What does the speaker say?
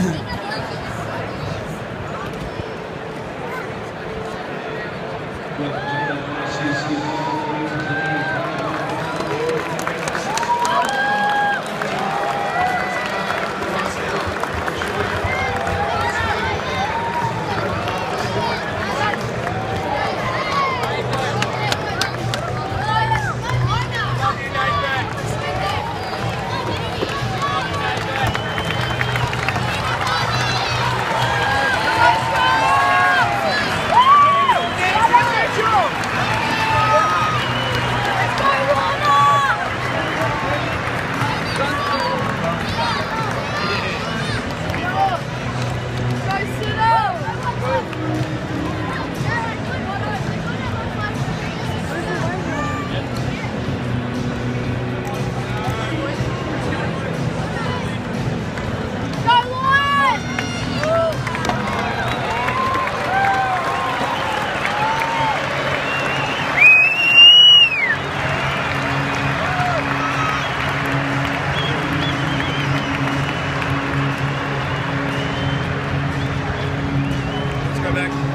back.